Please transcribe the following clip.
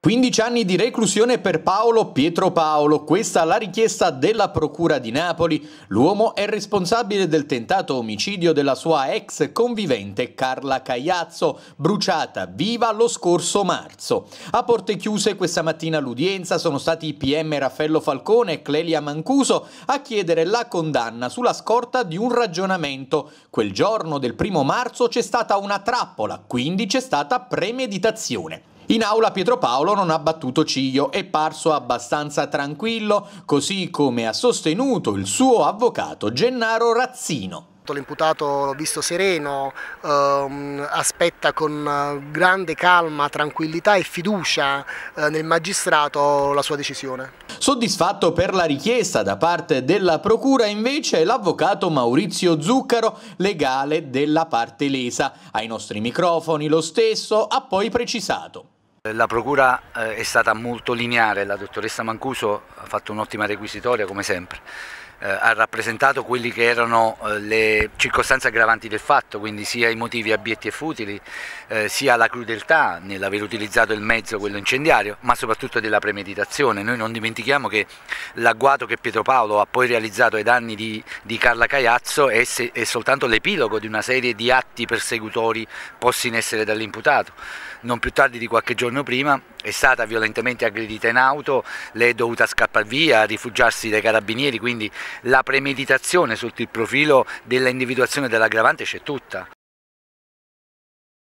15 anni di reclusione per Paolo Pietro Paolo, questa la richiesta della Procura di Napoli. L'uomo è responsabile del tentato omicidio della sua ex convivente Carla Cagliazzo, bruciata viva lo scorso marzo. A porte chiuse questa mattina all'udienza sono stati i PM Raffaello Falcone e Clelia Mancuso a chiedere la condanna sulla scorta di un ragionamento. Quel giorno del primo marzo c'è stata una trappola, quindi c'è stata premeditazione. In aula Pietro Paolo non ha battuto ciglio, è parso abbastanza tranquillo, così come ha sostenuto il suo avvocato Gennaro Razzino l'imputato l'ho visto sereno, ehm, aspetta con eh, grande calma, tranquillità e fiducia eh, nel magistrato la sua decisione. Soddisfatto per la richiesta da parte della Procura invece l'avvocato Maurizio Zuccaro, legale della parte lesa. Ai nostri microfoni lo stesso ha poi precisato. La procura eh, è stata molto lineare, la dottoressa Mancuso ha fatto un'ottima requisitoria come sempre. Eh, ha rappresentato quelli che erano eh, le circostanze aggravanti del fatto, quindi sia i motivi abietti e futili, eh, sia la crudeltà nell'aver utilizzato il mezzo, quello incendiario, ma soprattutto della premeditazione. Noi non dimentichiamo che l'agguato che Pietro Paolo ha poi realizzato ai danni di, di Carla Caiazzo è, se, è soltanto l'epilogo di una serie di atti persecutori posti in essere dall'imputato. Non più tardi di qualche giorno prima è stata violentemente aggredita in auto, lei è dovuta scappare via, rifugiarsi dai carabinieri, quindi la premeditazione sotto il profilo dell'individuazione dell'aggravante c'è tutta.